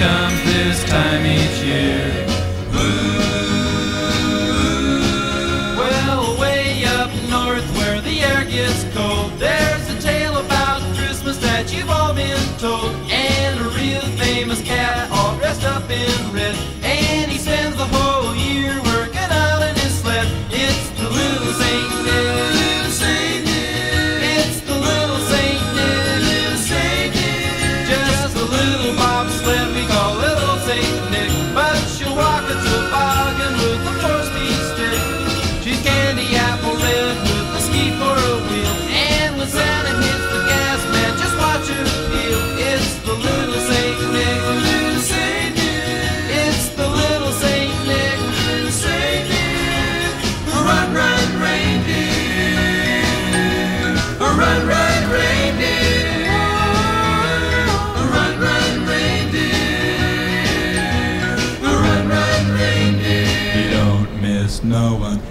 comes this time each year. Ooh, well, way up north where the air gets cold, there's a tale about Christmas that you've all been told. And a real famous cat, all dressed up in red, and he spends the whole year working out in his sled. It's the little Saint Nick. It's the little Saint Nick. Just a little boy. No one.